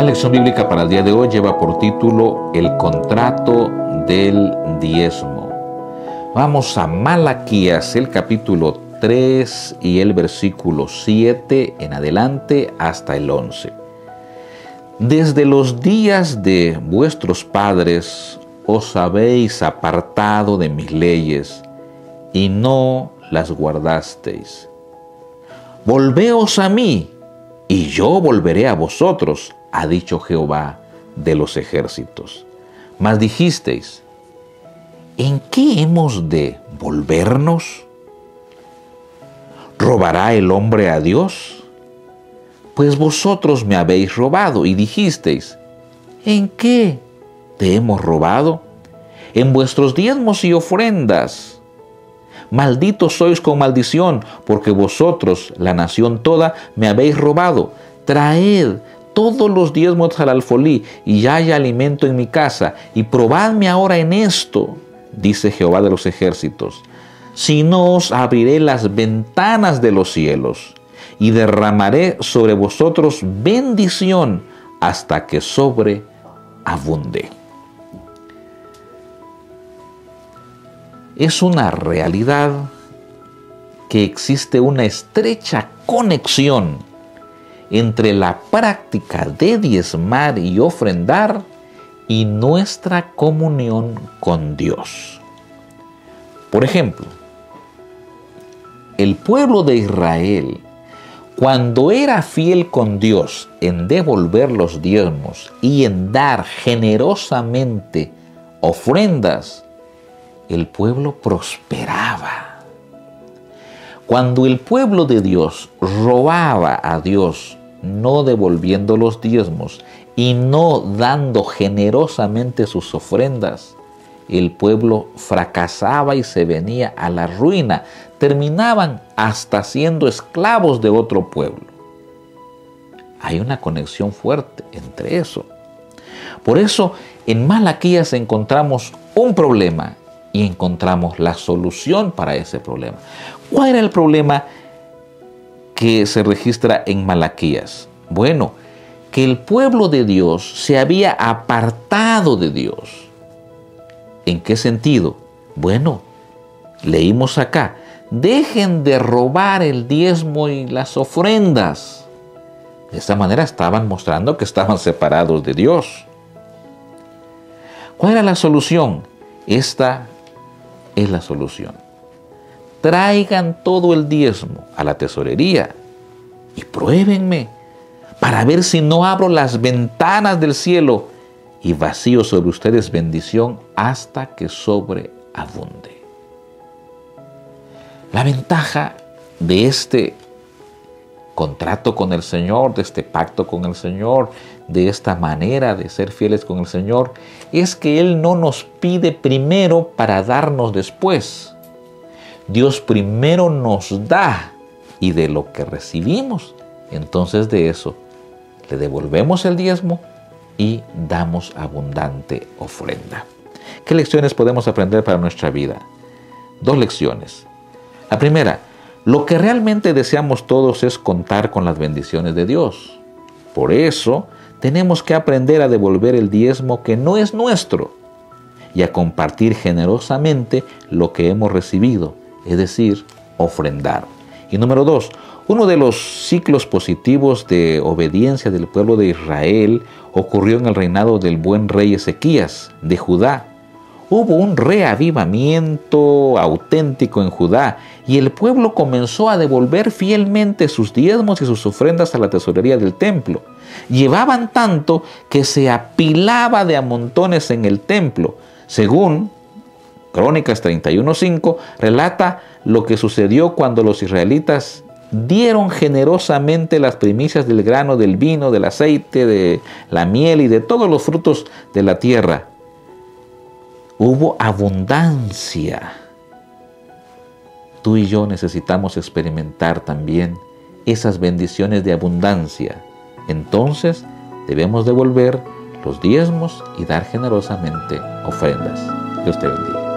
La lección bíblica para el día de hoy lleva por título El contrato del diezmo. Vamos a Malaquías, el capítulo 3 y el versículo 7 en adelante hasta el 11. Desde los días de vuestros padres os habéis apartado de mis leyes y no las guardasteis. Volveos a mí, y yo volveré a vosotros, ha dicho Jehová de los ejércitos. Mas dijisteis, ¿en qué hemos de volvernos? ¿Robará el hombre a Dios? Pues vosotros me habéis robado y dijisteis, ¿en qué te hemos robado? En vuestros diezmos y ofrendas Malditos sois con maldición, porque vosotros, la nación toda, me habéis robado. Traed todos los diezmos al alfolí, y ya haya alimento en mi casa, y probadme ahora en esto, dice Jehová de los ejércitos. Si no os abriré las ventanas de los cielos, y derramaré sobre vosotros bendición hasta que sobreabunde. es una realidad que existe una estrecha conexión entre la práctica de diezmar y ofrendar y nuestra comunión con Dios. Por ejemplo, el pueblo de Israel, cuando era fiel con Dios en devolver los diezmos y en dar generosamente ofrendas, el pueblo prosperaba. Cuando el pueblo de Dios robaba a Dios, no devolviendo los diezmos y no dando generosamente sus ofrendas, el pueblo fracasaba y se venía a la ruina. Terminaban hasta siendo esclavos de otro pueblo. Hay una conexión fuerte entre eso. Por eso en Malaquías encontramos un problema y encontramos la solución para ese problema. ¿Cuál era el problema que se registra en Malaquías? Bueno, que el pueblo de Dios se había apartado de Dios. ¿En qué sentido? Bueno, leímos acá, dejen de robar el diezmo y las ofrendas. De esta manera estaban mostrando que estaban separados de Dios. ¿Cuál era la solución? Esta es la solución. Traigan todo el diezmo a la tesorería y pruébenme para ver si no abro las ventanas del cielo y vacío sobre ustedes bendición hasta que sobreabunde. La ventaja de este contrato con el Señor, de este pacto con el Señor, de esta manera de ser fieles con el Señor, es que Él no nos pide primero para darnos después. Dios primero nos da y de lo que recibimos, entonces de eso le devolvemos el diezmo y damos abundante ofrenda. ¿Qué lecciones podemos aprender para nuestra vida? Dos lecciones. La primera, lo que realmente deseamos todos es contar con las bendiciones de Dios. Por eso tenemos que aprender a devolver el diezmo que no es nuestro y a compartir generosamente lo que hemos recibido, es decir, ofrendar. Y número dos, uno de los ciclos positivos de obediencia del pueblo de Israel ocurrió en el reinado del buen rey Ezequías de Judá, hubo un reavivamiento auténtico en Judá y el pueblo comenzó a devolver fielmente sus diezmos y sus ofrendas a la tesorería del templo. Llevaban tanto que se apilaba de a montones en el templo. Según Crónicas 31.5, relata lo que sucedió cuando los israelitas dieron generosamente las primicias del grano, del vino, del aceite, de la miel y de todos los frutos de la tierra hubo abundancia. Tú y yo necesitamos experimentar también esas bendiciones de abundancia. Entonces debemos devolver los diezmos y dar generosamente ofrendas. Dios te bendiga.